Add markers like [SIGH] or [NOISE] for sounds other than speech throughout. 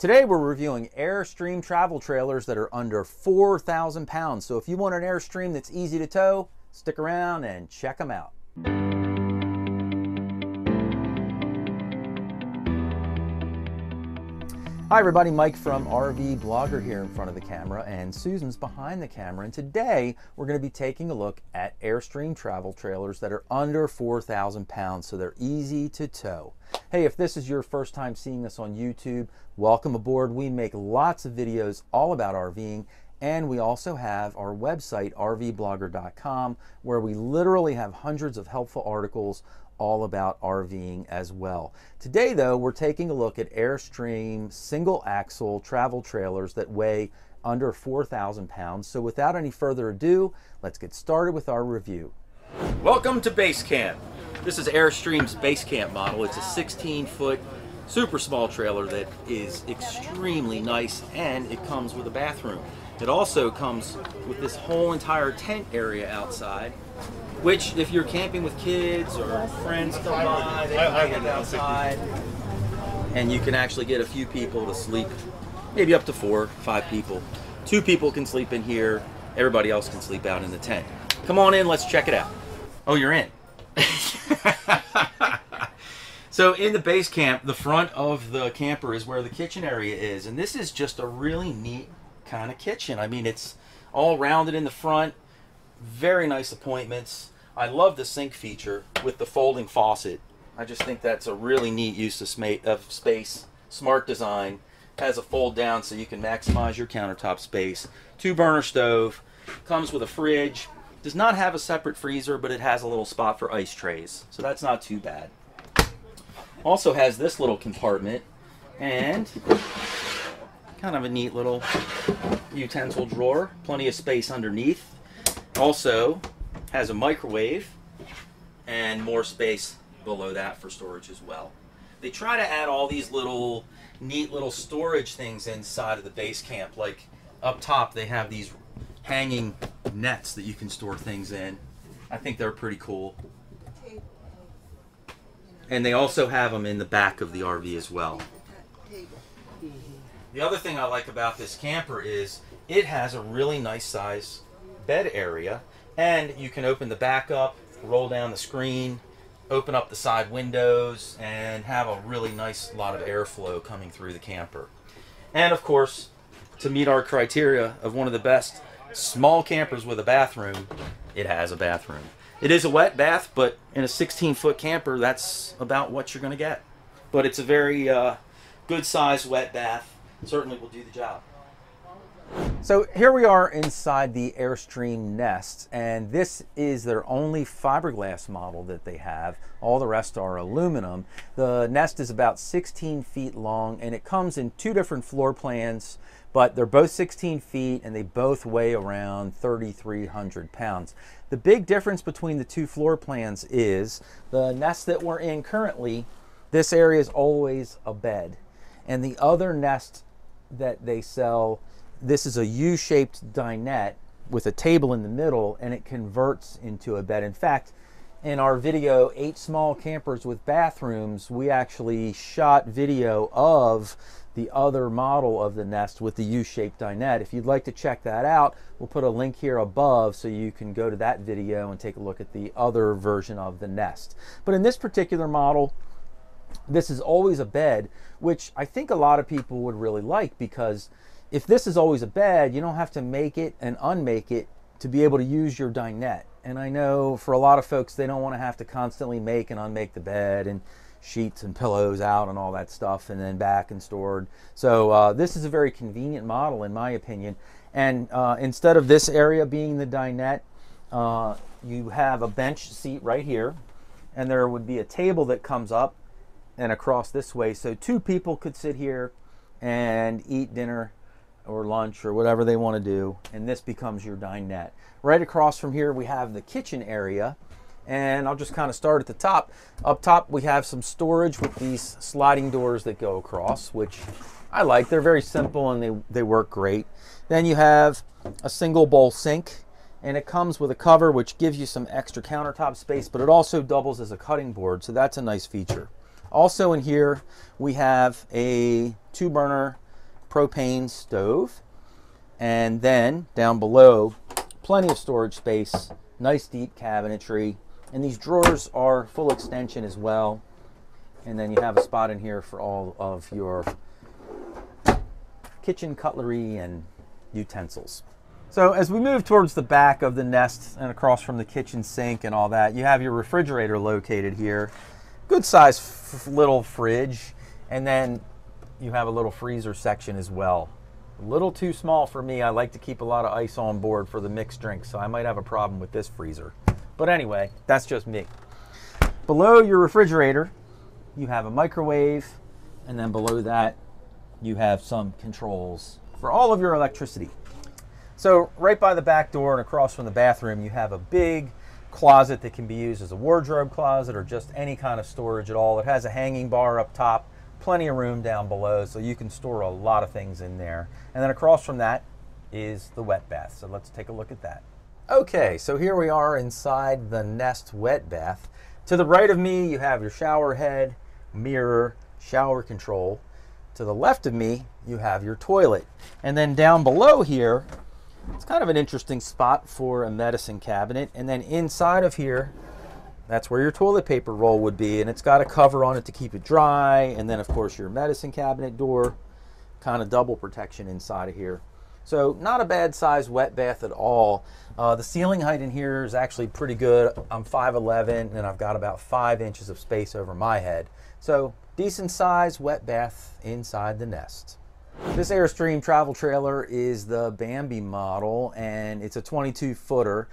Today we're reviewing Airstream travel trailers that are under 4,000 pounds. So if you want an Airstream that's easy to tow, stick around and check them out. Hi everybody, Mike from RV Blogger here in front of the camera and Susan's behind the camera and today we're going to be taking a look at Airstream travel trailers that are under 4,000 pounds so they're easy to tow. Hey, if this is your first time seeing us on YouTube, welcome aboard. We make lots of videos all about RVing and we also have our website rvblogger.com where we literally have hundreds of helpful articles all about RVing as well. Today, though, we're taking a look at Airstream single axle travel trailers that weigh under 4,000 pounds. So, without any further ado, let's get started with our review. Welcome to Base Camp. This is Airstream's Base Camp model. It's a 16 foot super small trailer that is extremely nice and it comes with a bathroom. It also comes with this whole entire tent area outside which, if you're camping with kids or friends come by, they can camp outside, and you can actually get a few people to sleep, maybe up to four, five people. Two people can sleep in here. Everybody else can sleep out in the tent. Come on in, let's check it out. Oh, you're in. [LAUGHS] so in the base camp, the front of the camper is where the kitchen area is, and this is just a really neat kind of kitchen. I mean, it's all rounded in the front very nice appointments. I love the sink feature with the folding faucet. I just think that's a really neat use of, space. Smart design. Has a fold down so you can maximize your countertop space. Two burner stove. Comes with a fridge. Does not have a separate freezer, but it has a little spot for ice trays. So that's not too bad. Also has this little compartment and kind of a neat little utensil drawer. Plenty of space underneath. Also has a microwave and more space below that for storage as well. They try to add all these little neat little storage things inside of the base camp. Like up top they have these hanging nets that you can store things in. I think they're pretty cool. And they also have them in the back of the RV as well. The other thing I like about this camper is it has a really nice size bed area and you can open the back up, roll down the screen, open up the side windows and have a really nice lot of airflow coming through the camper. And of course, to meet our criteria of one of the best small campers with a bathroom, it has a bathroom. It is a wet bath, but in a 16 foot camper, that's about what you're going to get. But it's a very uh, good sized wet bath. Certainly will do the job. So here we are inside the Airstream Nest, and this is their only fiberglass model that they have. All the rest are aluminum. The Nest is about 16 feet long, and it comes in two different floor plans, but they're both 16 feet, and they both weigh around 3,300 pounds. The big difference between the two floor plans is the Nest that we're in currently, this area is always a bed, and the other Nest that they sell this is a U-shaped dinette with a table in the middle and it converts into a bed. In fact, in our video, Eight Small Campers with Bathrooms, we actually shot video of the other model of the Nest with the U-shaped dinette. If you'd like to check that out, we'll put a link here above so you can go to that video and take a look at the other version of the Nest. But in this particular model, this is always a bed, which I think a lot of people would really like because if this is always a bed, you don't have to make it and unmake it to be able to use your dinette. And I know for a lot of folks, they don't want to have to constantly make and unmake the bed and sheets and pillows out and all that stuff and then back and stored. So uh, this is a very convenient model in my opinion. And uh, instead of this area being the dinette, uh, you have a bench seat right here and there would be a table that comes up and across this way. So two people could sit here and eat dinner or lunch or whatever they want to do, and this becomes your dinette. Right across from here, we have the kitchen area, and I'll just kind of start at the top. Up top, we have some storage with these sliding doors that go across, which I like. They're very simple and they, they work great. Then you have a single bowl sink, and it comes with a cover which gives you some extra countertop space, but it also doubles as a cutting board, so that's a nice feature. Also in here, we have a two burner propane stove. And then down below, plenty of storage space, nice deep cabinetry. And these drawers are full extension as well. And then you have a spot in here for all of your kitchen cutlery and utensils. So as we move towards the back of the nest and across from the kitchen sink and all that, you have your refrigerator located here. Good size little fridge. And then you have a little freezer section as well. A little too small for me. I like to keep a lot of ice on board for the mixed drinks, so I might have a problem with this freezer. But anyway, that's just me. Below your refrigerator, you have a microwave, and then below that, you have some controls for all of your electricity. So right by the back door and across from the bathroom, you have a big closet that can be used as a wardrobe closet or just any kind of storage at all. It has a hanging bar up top, plenty of room down below, so you can store a lot of things in there. And then across from that is the wet bath. So let's take a look at that. Okay, so here we are inside the Nest wet bath. To the right of me, you have your shower head, mirror, shower control. To the left of me, you have your toilet. And then down below here, it's kind of an interesting spot for a medicine cabinet. And then inside of here, that's where your toilet paper roll would be. And it's got a cover on it to keep it dry. And then, of course, your medicine cabinet door, kind of double protection inside of here. So not a bad size wet bath at all. Uh, the ceiling height in here is actually pretty good. I'm 5'11", and I've got about five inches of space over my head. So decent size wet bath inside the nest. This Airstream travel trailer is the Bambi model and it's a 22 footer.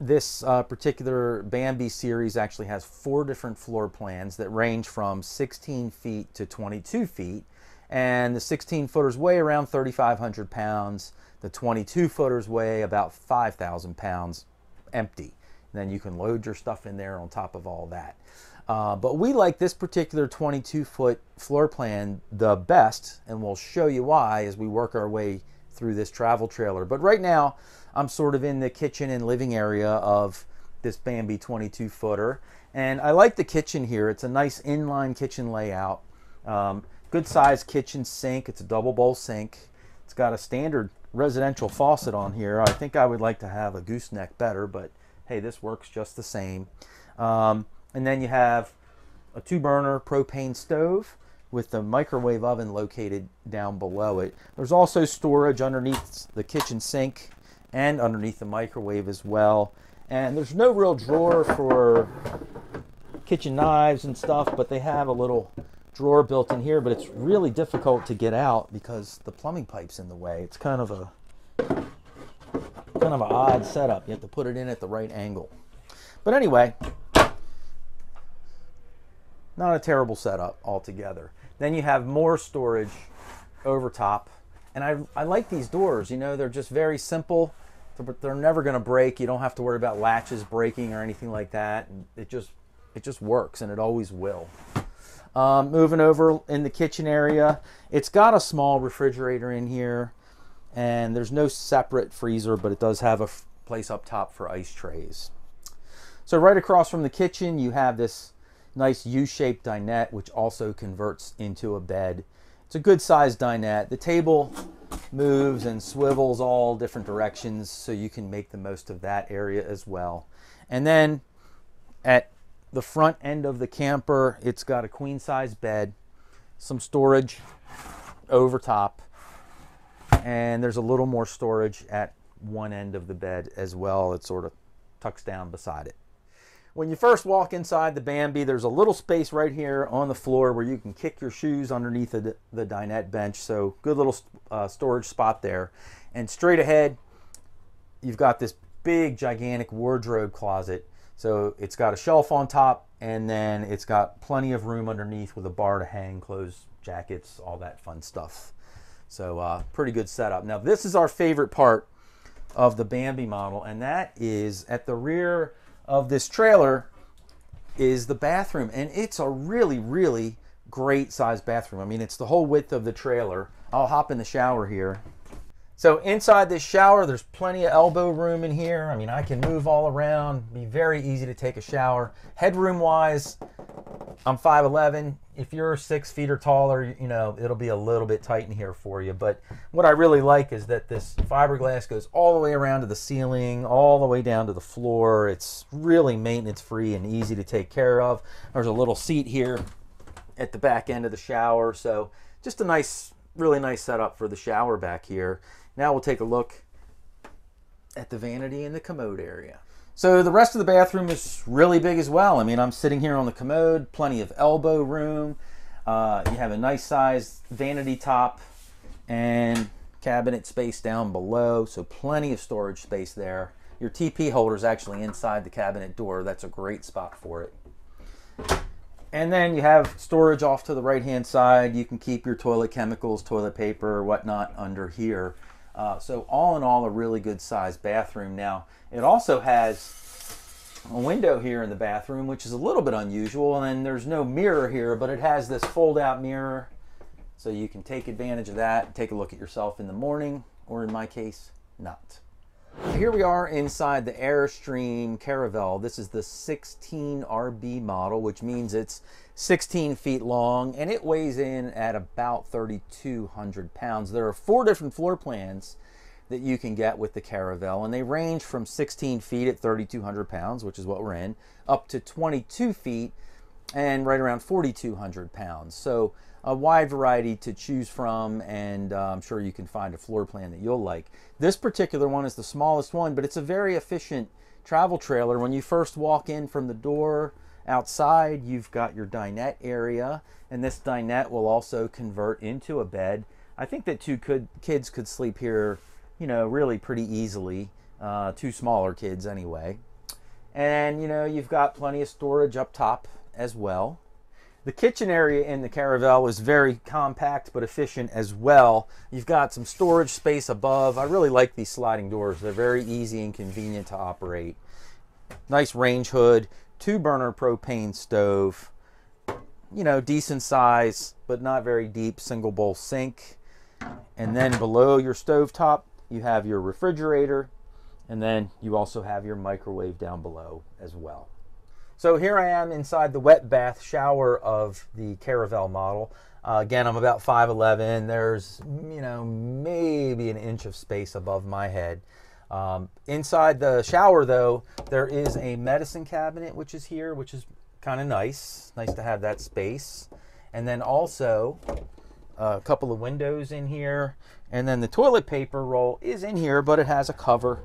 This uh, particular Bambi series actually has four different floor plans that range from 16 feet to 22 feet. And the 16 footers weigh around 3,500 pounds. The 22 footers weigh about 5,000 pounds empty. And then you can load your stuff in there on top of all that. Uh, but we like this particular 22 foot floor plan the best, and we'll show you why as we work our way through this travel trailer. But right now, I'm sort of in the kitchen and living area of this Bambi 22 footer. And I like the kitchen here. It's a nice inline kitchen layout. Um, good size kitchen sink. It's a double bowl sink. It's got a standard residential faucet on here. I think I would like to have a gooseneck better, but hey, this works just the same. Um, and then you have a two burner propane stove with the microwave oven located down below it. There's also storage underneath the kitchen sink and underneath the microwave as well. And there's no real drawer for kitchen knives and stuff, but they have a little drawer built in here, but it's really difficult to get out because the plumbing pipe's in the way. It's kind of a kind of an odd setup. You have to put it in at the right angle. But anyway, not a terrible setup altogether. Then you have more storage over top. And I, I like these doors, you know, they're just very simple, but they're never going to break. You don't have to worry about latches breaking or anything like that. It just, it just works and it always will. Um, moving over in the kitchen area, it's got a small refrigerator in here and there's no separate freezer, but it does have a place up top for ice trays. So right across from the kitchen, you have this nice U-shaped dinette, which also converts into a bed. It's a good sized dinette. The table moves and swivels all different directions, so you can make the most of that area as well. And then at the front end of the camper, it's got a queen size bed, some storage over top, and there's a little more storage at one end of the bed as well. It sort of tucks down beside it. When you first walk inside the Bambi, there's a little space right here on the floor where you can kick your shoes underneath the, the dinette bench. So good little uh, storage spot there. And straight ahead, you've got this big, gigantic wardrobe closet. So it's got a shelf on top, and then it's got plenty of room underneath with a bar to hang clothes, jackets, all that fun stuff. So uh, pretty good setup. Now this is our favorite part of the Bambi model, and that is at the rear of this trailer is the bathroom. And it's a really, really great size bathroom. I mean, it's the whole width of the trailer. I'll hop in the shower here. So inside this shower, there's plenty of elbow room in here. I mean, I can move all around, be very easy to take a shower. Headroom wise, I'm 5'11". If you're six feet or taller, you know, it'll be a little bit tight in here for you. But what I really like is that this fiberglass goes all the way around to the ceiling, all the way down to the floor. It's really maintenance free and easy to take care of. There's a little seat here at the back end of the shower. So just a nice, really nice setup for the shower back here. Now we'll take a look at the vanity and the commode area. So the rest of the bathroom is really big as well. I mean, I'm sitting here on the commode, plenty of elbow room. Uh, you have a nice sized vanity top and cabinet space down below, so plenty of storage space there. Your TP holder is actually inside the cabinet door. That's a great spot for it. And then you have storage off to the right hand side. You can keep your toilet chemicals, toilet paper, whatnot under here. Uh, so all in all, a really good sized bathroom. Now, it also has a window here in the bathroom, which is a little bit unusual. And there's no mirror here, but it has this fold out mirror. So you can take advantage of that, take a look at yourself in the morning, or in my case, not. Here we are inside the Airstream Caravel. This is the 16RB model, which means it's 16 feet long and it weighs in at about 3,200 pounds. There are four different floor plans that you can get with the Caravel, and they range from 16 feet at 3,200 pounds, which is what we're in, up to 22 feet and right around 4,200 pounds. So a wide variety to choose from, and uh, I'm sure you can find a floor plan that you'll like. This particular one is the smallest one, but it's a very efficient travel trailer. When you first walk in from the door outside, you've got your dinette area, and this dinette will also convert into a bed. I think that two could, kids could sleep here, you know, really pretty easily. Uh, two smaller kids, anyway. And you know, you've got plenty of storage up top as well. The kitchen area in the Caravel is very compact but efficient as well. You've got some storage space above. I really like these sliding doors. They're very easy and convenient to operate. Nice range hood, two burner propane stove, you know, decent size but not very deep single bowl sink. And then below your stove top, you have your refrigerator, and then you also have your microwave down below as well. So here I am inside the wet bath shower of the Caravel model. Uh, again, I'm about 5'11". There's, you know, maybe an inch of space above my head. Um, inside the shower, though, there is a medicine cabinet, which is here, which is kind of nice. Nice to have that space. And then also a couple of windows in here. And then the toilet paper roll is in here, but it has a cover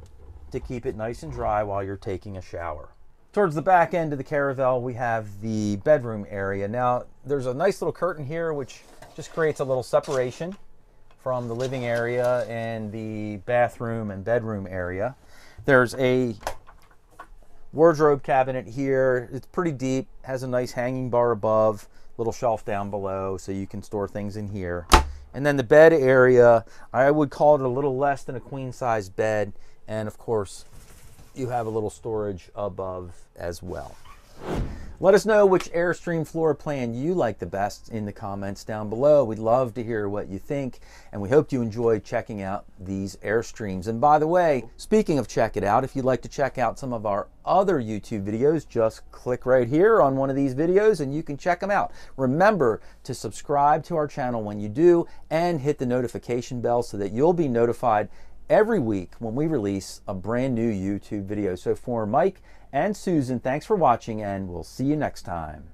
to keep it nice and dry while you're taking a shower. Towards the back end of the Caravel, we have the bedroom area. Now, there's a nice little curtain here, which just creates a little separation from the living area and the bathroom and bedroom area. There's a wardrobe cabinet here. It's pretty deep, has a nice hanging bar above, little shelf down below, so you can store things in here. And then the bed area, I would call it a little less than a queen size bed. And of course, you have a little storage above as well. Let us know which Airstream floor plan you like the best in the comments down below. We'd love to hear what you think, and we hope you enjoyed checking out these Airstreams. And by the way, speaking of check it out, if you'd like to check out some of our other YouTube videos, just click right here on one of these videos and you can check them out. Remember to subscribe to our channel when you do and hit the notification bell so that you'll be notified every week when we release a brand new YouTube video. So for Mike and Susan, thanks for watching and we'll see you next time.